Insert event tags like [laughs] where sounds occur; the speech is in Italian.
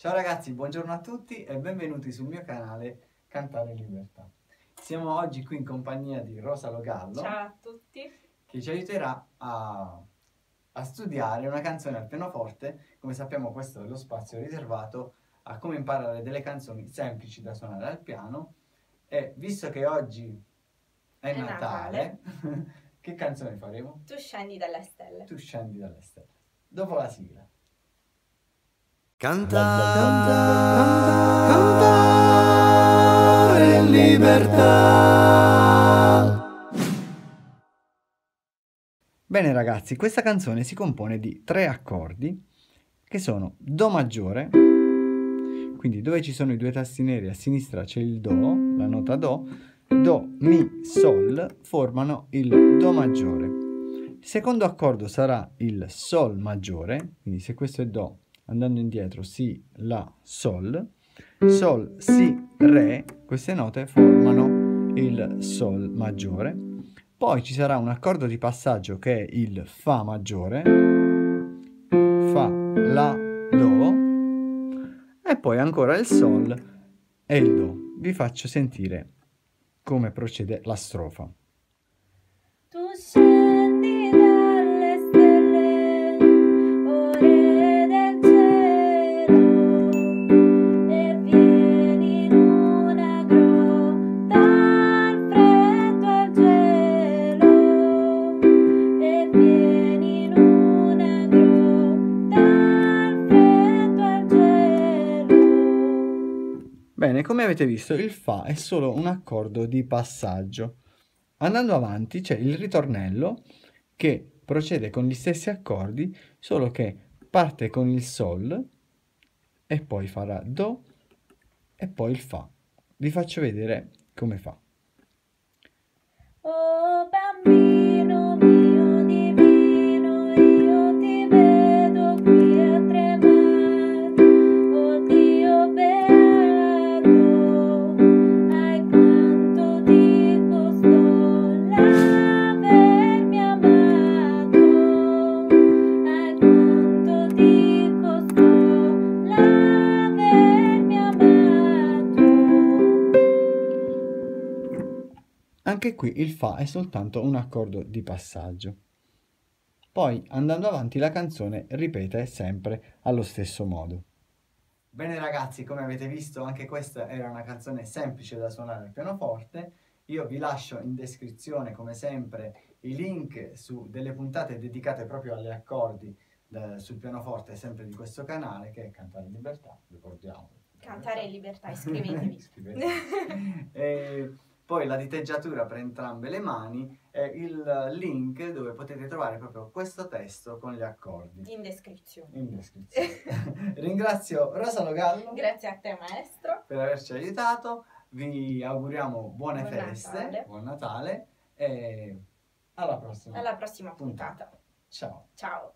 Ciao ragazzi, buongiorno a tutti e benvenuti sul mio canale Cantare Libertà. Siamo oggi qui in compagnia di Rosa Logallo Ciao a tutti. che ci aiuterà a, a studiare una canzone al pianoforte. Come sappiamo questo è lo spazio riservato a come imparare delle canzoni semplici da suonare al piano e visto che oggi è, È Natale, [laughs] che canzone faremo? Tu scendi dalle stelle. Tu scendi dalle stelle. Dopo la sigla. Cantare, cantare in libertà. Bene ragazzi, questa canzone si compone di tre accordi che sono Do maggiore, quindi dove ci sono i due tasti neri a sinistra c'è il Do, la nota Do, Do, Mi, Sol formano il Do maggiore. Il secondo accordo sarà il Sol maggiore, quindi se questo è Do, andando indietro Si, La, Sol, Sol, Si, Re, queste note formano il Sol maggiore. Poi ci sarà un accordo di passaggio che è il Fa maggiore, Fa, La, Do, e poi ancora il Sol e il Do. Vi faccio sentire come procede la strofa. Bene, come avete visto il Fa è solo un accordo di passaggio. Andando avanti c'è il ritornello che procede con gli stessi accordi, solo che parte con il Sol e poi farà Do e poi il Fa. Vi faccio vedere come fa. Anche qui il Fa è soltanto un accordo di passaggio. Poi, andando avanti, la canzone ripete sempre allo stesso modo. Bene ragazzi, come avete visto, anche questa era una canzone semplice da suonare al pianoforte. Io vi lascio in descrizione, come sempre, i link su delle puntate dedicate proprio agli accordi eh, sul pianoforte, sempre di questo canale, che è Cantare in Libertà, ricordiamo. Cantare in libertà, [laughs] iscrivetevi. Iscrivetevi. [laughs] E poi la diteggiatura per entrambe le mani e il link dove potete trovare proprio questo testo con gli accordi In descrizione. in descrizione. [laughs] Ringrazio Rosa Logallo Grazie a te maestro. per averci aiutato, vi auguriamo buone Buon feste, Natale. buon Natale e alla prossima. Alla prossima puntata. Ciao. Ciao.